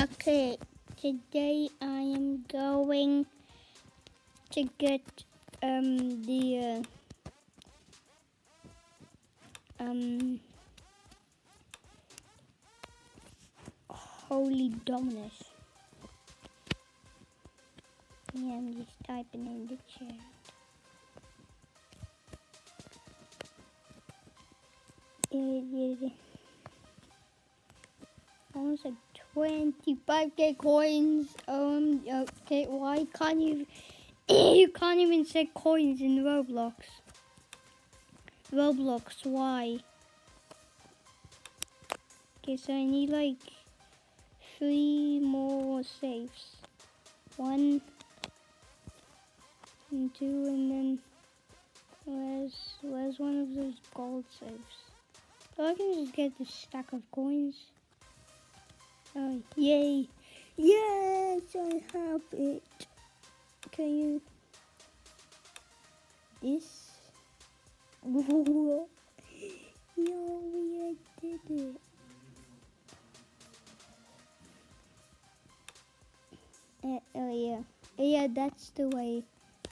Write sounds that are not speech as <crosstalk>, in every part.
Okay, today I am going to get um the uh, um Holy Dominus. Yeah, I'm just typing in the chat. Yeah, yeah, yeah. Almost like 25k coins. Um, okay, why can't you? <coughs> you can't even say coins in Roblox. Roblox, why? Okay, so I need like three more safes. One and two, and then where's where's one of those gold safes? So I can just get this stack of coins. Oh, yay! Yes, I have it. Can you? This? <laughs> Yo, we did it. Uh, oh yeah, yeah. That's the way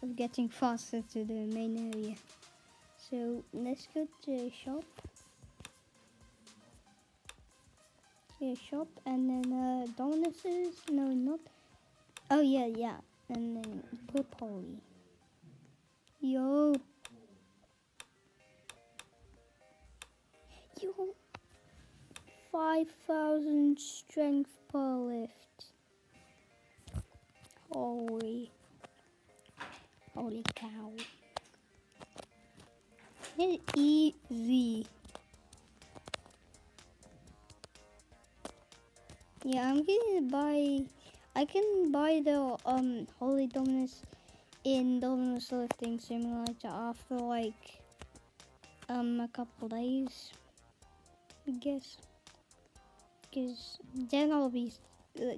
of getting faster to the main area. So let's go to the shop. Yeah, shop and then uh, donuts. No, not. Oh yeah, yeah, and then put Polly. Yo. Yo. Five thousand strength per lift. Holy. Holy cow. Easy. Yeah, I'm gonna buy. I can buy the um Holy Dominus in Dominus Lifting Simulator after like um a couple days, I guess. Cause then I'll be uh,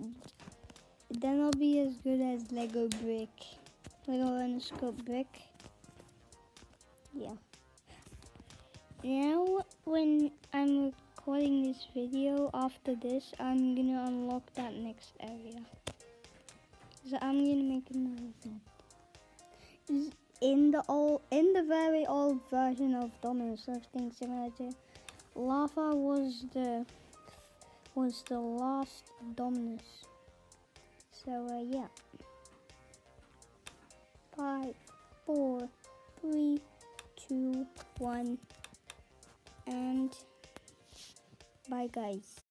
then I'll be as good as Lego Brick, Lego Underscore Brick. Yeah. Now when I'm recording this video after this I'm gonna unlock that next area. So I'm gonna make another thing in the old in the very old version of Dominus Lifting Simulator. Lava was the was the last Dominus. So uh, yeah. Five four three two one and Bye guys.